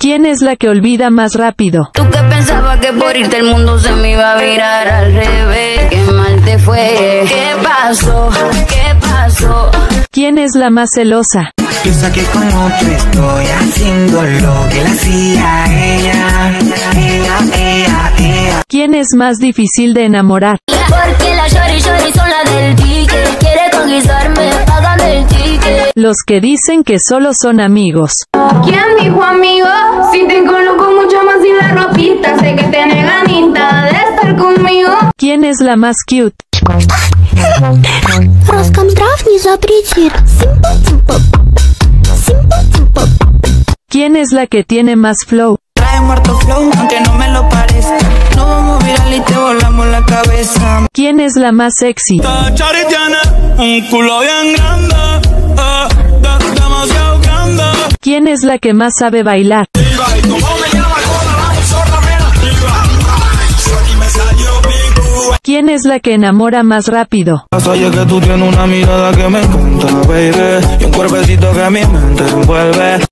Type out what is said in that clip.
¿Quién es la que olvida más rápido? Tú que pensabas que por irte el mundo se me iba a virar al revés. Qué mal te fue. ¿Qué pasó? ¿Qué pasó? ¿Quién es la más celosa? Piensa que con otro estoy haciendo lo que le hacía ella. Ella, ella, ella. ¿Quién es más difícil de enamorar? Porque la shorty shorty son la del ticket. Quiere conquistarme, págame el ticket. Los que dicen que solo son amigos. ¿Quién dijo amigo? conmigo. ¿Quién es la más cute? Роскомздрав не запретит. ¿Quién es la que tiene más flow? Trae muerto flow, aunque no me lo parezca. No vamos viral y te volamos la cabeza. ¿Quién es la más sexy? Chari tiene un culo bien grande, eh, de- demasiado grande. ¿Quién es la que más sabe bailar? Iba y ¿Quién es la que enamora más rápido? Me.